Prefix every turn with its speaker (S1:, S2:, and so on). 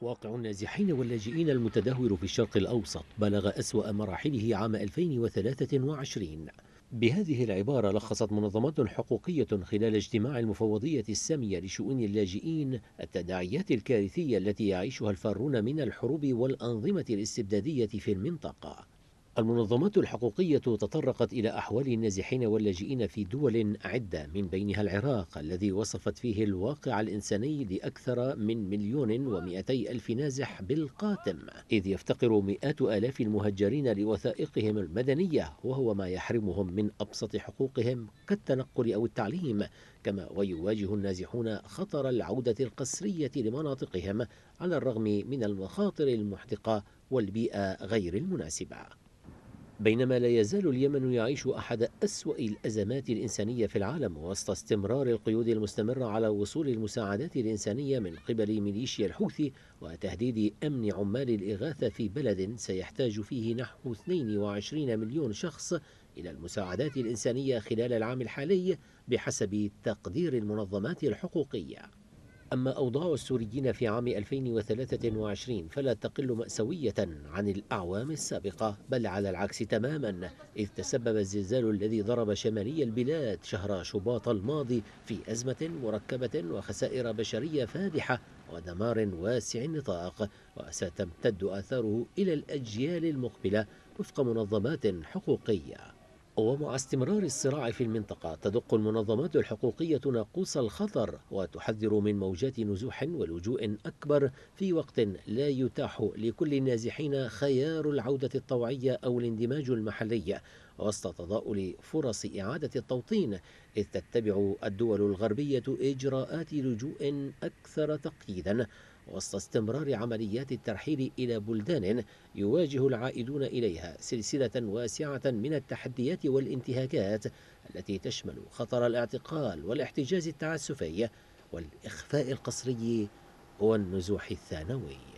S1: واقع النازحين واللاجئين المتدهور في الشرق الأوسط بلغ أسوأ مراحله عام 2023 بهذه العبارة لخصت منظمات حقوقية خلال اجتماع المفوضية السامية لشؤون اللاجئين التداعيات الكارثية التي يعيشها الفارون من الحروب والأنظمة الاستبدادية في المنطقة. المنظمات الحقوقية تطرقت إلى أحوال النازحين واللاجئين في دول عدة من بينها العراق الذي وصفت فيه الواقع الإنساني لأكثر من مليون ومئتي ألف نازح بالقاتم. إذ يفتقر مئات آلاف المهجرين لوثائقهم المدنية وهو ما يحرمهم من أبسط حقوقهم كالتنقل أو التعليم كما ويواجه النازحون خطر العودة القسرية لمناطقهم على الرغم من المخاطر المحدقة والبيئة غير المناسبة. بينما لا يزال اليمن يعيش أحد أسوأ الأزمات الإنسانية في العالم وسط استمرار القيود المستمرة على وصول المساعدات الإنسانية من قبل ميليشيا الحوثي وتهديد أمن عمال الإغاثة في بلد سيحتاج فيه نحو 22 مليون شخص إلى المساعدات الإنسانية خلال العام الحالي بحسب تقدير المنظمات الحقوقية. أما أوضاع السوريين في عام 2023 فلا تقل مأساوية عن الأعوام السابقة بل على العكس تماما إذ تسبب الزلزال الذي ضرب شمالي البلاد شهر شباط الماضي في أزمة مركبة وخسائر بشرية فادحة ودمار واسع النطاق وستمتد آثاره إلى الأجيال المقبلة وفق منظمات حقوقية. ومع استمرار الصراع في المنطقة. تدق المنظمات الحقوقية ناقوس الخطر وتحذر من موجات نزوح ولجوء أكبر في وقت لا يتاح لكل النازحين خيار العودة الطوعية أو الاندماج المحلي. وسط تضاؤل فرص إعادة التوطين إذ تتبع الدول الغربية إجراءات لجوء أكثر تقييدا. وسط استمرار عمليات الترحيل إلى بلدان يواجه العائدون إليها سلسلة واسعة من التحديات والانتهاكات التي تشمل خطر الاعتقال والاحتجاز التعسفي والإخفاء القسري والنزوح الثانوي.